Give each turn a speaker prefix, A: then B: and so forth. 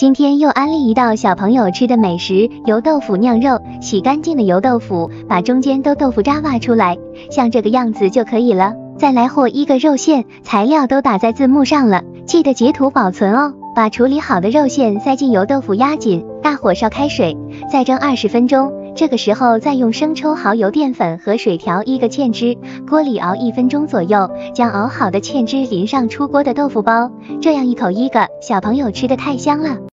A: 今天又安利一道小朋友吃的美食——油豆腐酿肉。洗干净的油豆腐，把中间都豆腐渣挖出来，像这个样子就可以了。再来和一个肉馅，材料都打在字幕上了，记得截图保存哦。把处理好的肉馅塞进油豆腐，压紧，大火烧开水，再蒸二十分钟。这个时候再用生抽、蚝油、淀粉和水调一个芡汁，锅里熬一分钟左右，将熬好的芡汁淋上出锅的豆腐包，这样一口一个，小朋友吃的太香了。